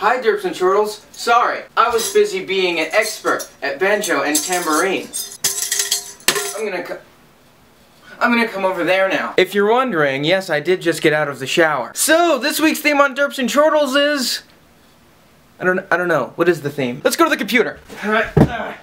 Hi, Derps and Chortles. Sorry, I was busy being an expert at banjo and tambourine. I'm gonna I'm gonna come over there now. If you're wondering, yes, I did just get out of the shower. So, this week's theme on Derps and Chortles is... I don't, I don't know. What is the theme? Let's go to the computer.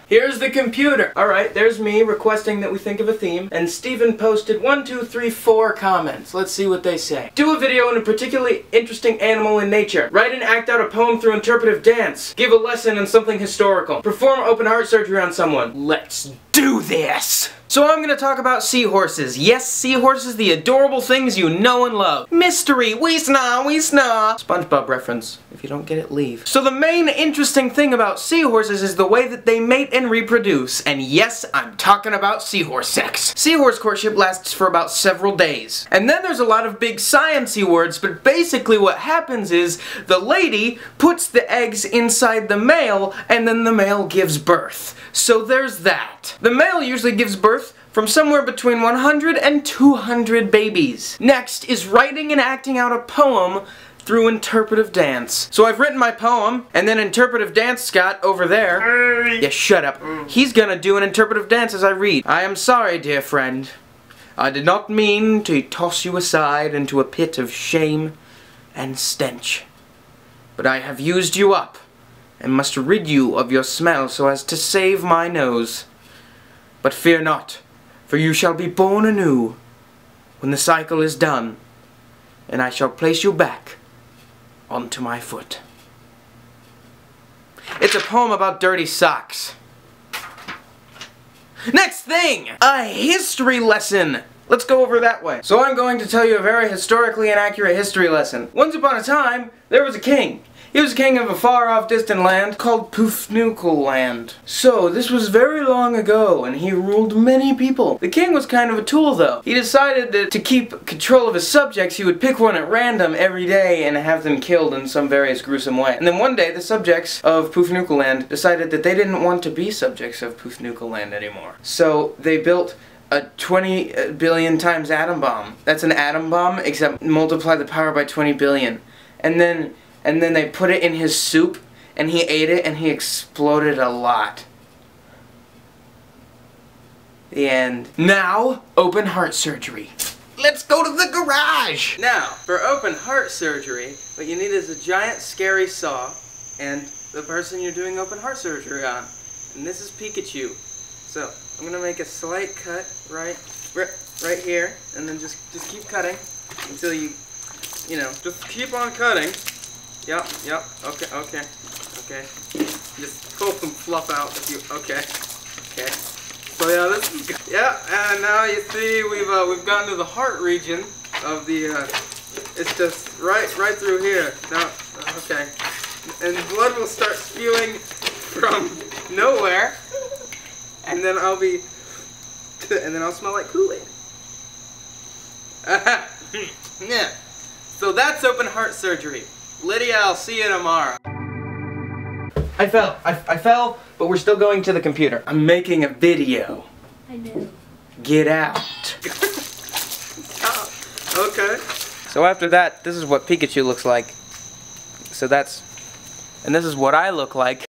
Here's the computer. Alright, there's me requesting that we think of a theme, and Steven posted one, two, three, four comments. Let's see what they say. Do a video on a particularly interesting animal in nature. Write and act out a poem through interpretive dance. Give a lesson on something historical. Perform open heart surgery on someone. Let's do this! So I'm gonna talk about seahorses. Yes, seahorses, the adorable things you know and love. Mystery, we snaw, we snaw. SpongeBob reference. If you don't get it, leave. So the main interesting thing about seahorses is the way that they mate and reproduce. And yes, I'm talking about seahorse sex. Seahorse courtship lasts for about several days. And then there's a lot of big sciencey words, but basically what happens is the lady puts the eggs inside the male, and then the male gives birth. So there's that. The male usually gives birth from somewhere between 100 and 200 babies. Next is writing and acting out a poem through interpretive dance. So I've written my poem, and then interpretive dance Scott over there. Yeah, shut up. Mm. He's gonna do an interpretive dance as I read. I am sorry, dear friend. I did not mean to toss you aside into a pit of shame and stench. But I have used you up, and must rid you of your smell so as to save my nose. But fear not, for you shall be born anew when the cycle is done, and I shall place you back onto my foot. It's a poem about dirty socks. Next thing! A history lesson! Let's go over that way. So I'm going to tell you a very historically inaccurate history lesson. Once upon a time, there was a king. He was king of a far-off distant land called Pufnukel land. So, this was very long ago, and he ruled many people. The king was kind of a tool, though. He decided that to keep control of his subjects, he would pick one at random every day and have them killed in some various gruesome way. And then one day, the subjects of Pufnukel land decided that they didn't want to be subjects of Pufnukel land anymore. So, they built a 20 uh, billion times atom bomb. That's an atom bomb, except multiply the power by 20 billion. And then and then they put it in his soup, and he ate it, and he exploded a lot. The end. Now, open heart surgery. Let's go to the garage! Now, for open heart surgery, what you need is a giant scary saw, and the person you're doing open heart surgery on. And this is Pikachu. So, I'm gonna make a slight cut right, right, right here, and then just, just keep cutting until you, you know, just keep on cutting. Yep, yep, okay, okay, okay. Just pull some fluff out if you, okay, okay. So yeah, this is good. Yeah, and now you see we've, uh, we've gotten to the heart region of the, uh, it's just right, right through here. Now, okay. And blood will start spewing from nowhere, and then I'll be, and then I'll smell like Kool-Aid. yeah. So that's open heart surgery. Lydia, I'll see you tomorrow. I fell. I, I fell, but we're still going to the computer. I'm making a video. I know. Get out. okay. So after that, this is what Pikachu looks like. So that's, and this is what I look like